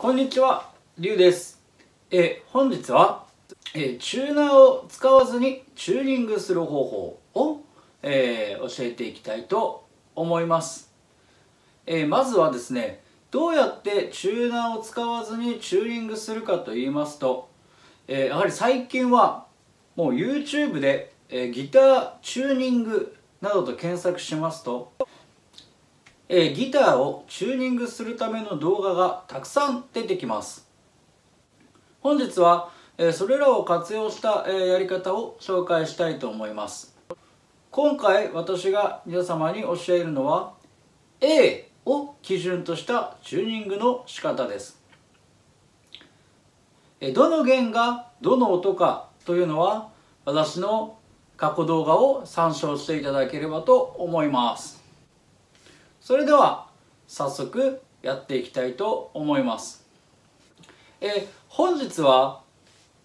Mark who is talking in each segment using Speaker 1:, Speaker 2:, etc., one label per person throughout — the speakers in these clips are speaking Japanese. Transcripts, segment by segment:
Speaker 1: こんにちは、りゅうです。え本日は、えチューナーを使わずにチューニングする方法を、えー教えていきたいと思います。えまずはですね、どうやってチューナーを使わずにチューニングするかと言いますと、えやはり最近はもう YouTube で、えギターチューニングなどと検索しますと、えギターをチューニングするための動画がたくさん出てきます。本日は、えそれらを活用した、えやり方を紹介したいと思います。今回私が皆様に教えるのは A を基準としたチューニングの仕方です。どの弦がどの音かというのは私の過去動画を参照していただければと思います。それでは早速やっていきたいと思います、え本日は、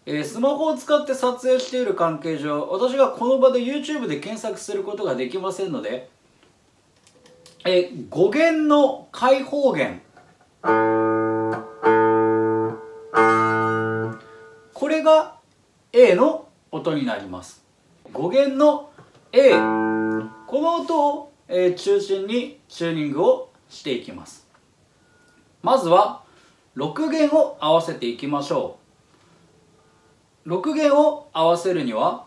Speaker 1: えスマホを使って撮影している関係上私がこの場で YouTube で検索することができませんので、えー5弦の開放弦これが A の音になります。5弦の A この音を、えー中心にチューニングをしていきます。まずは6弦を合わせていきましょう。6弦を合わせるには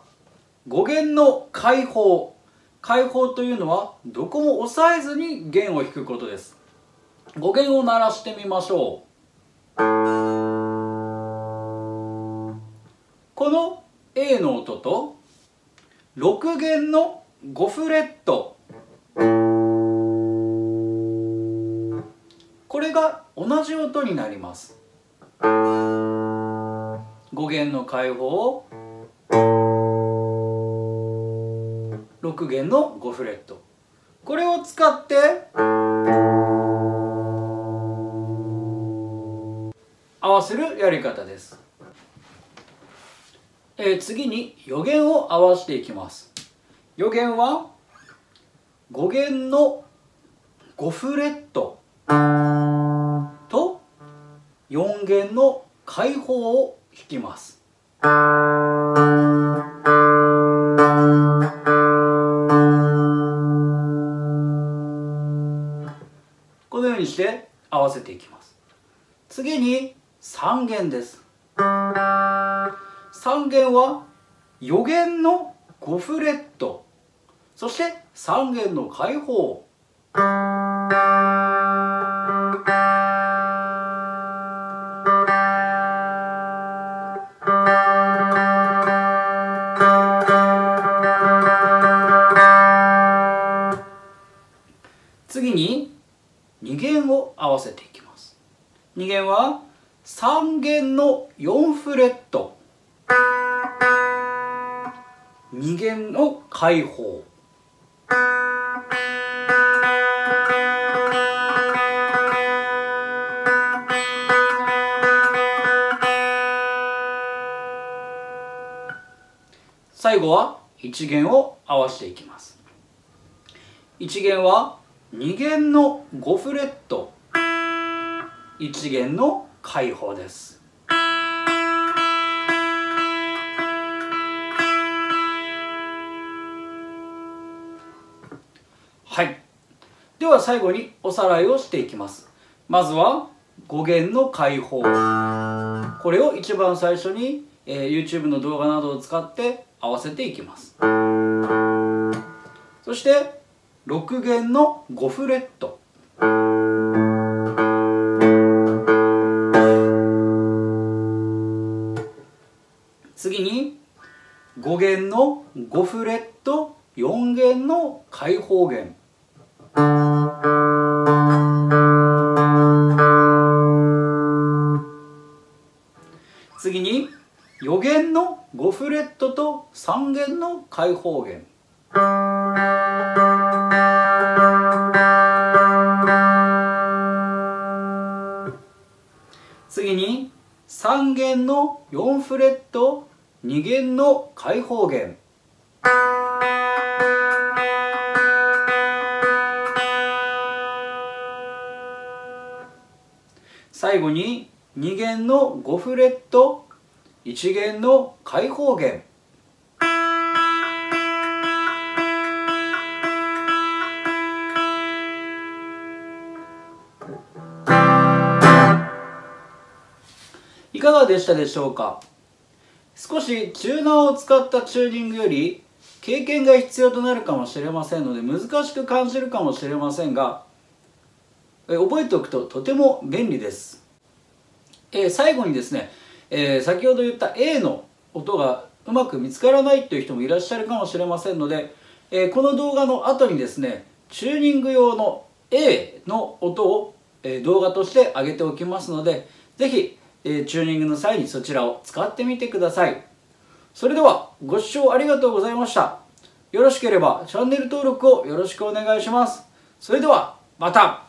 Speaker 1: 5弦の開放。開放というのはどこも押さえずに弦を弾くことです。5弦を鳴らしてみましょう。この A の音と6弦の5フレット。が同じ音になります。5弦の開放6弦の5フレット。これを使って。合わせるやり方です、えー次に予弦を合わせていきます。予弦は5弦の5フレット。4弦の開放を弾きます。このようにして合わせていきます。次に3弦です。3弦は4弦の5フレット。そして3弦の開放。次に2弦を合わせていきます。2弦は3弦の4フレット。2弦の開放。最後は1弦を合わせていきます。1弦は2弦の5フレット。1弦の開放です。はい。では最後におさらいをしていきます。まずは5弦の開放。これを一番最初に、えー YouTube の動画などを使って合わせていきます。そして6弦の5フレット。次に5弦の5フレット4弦の開放弦。次に4弦の5フレットと3弦の開放弦。3弦の4フレット2弦の開放弦。最後に2弦の5フレット1弦の開放弦。かがでしたでしょうか？少しチューナーを使ったチューニングより経験が必要となるかもしれませんので難しく感じるかもしれませんが覚えておくととても便利です、えー、最後にですね、えー、先ほど言った A の音がうまく見つからないという人もいらっしゃるかもしれませんので、えー、この動画の後にですねチューニング用の A の音を、え動画として上げておきますので是非えチューニングの際にそちらを使ってみてください。それではご視聴ありがとうございました。よろしければチャンネル登録をよろしくお願いします。それではまた。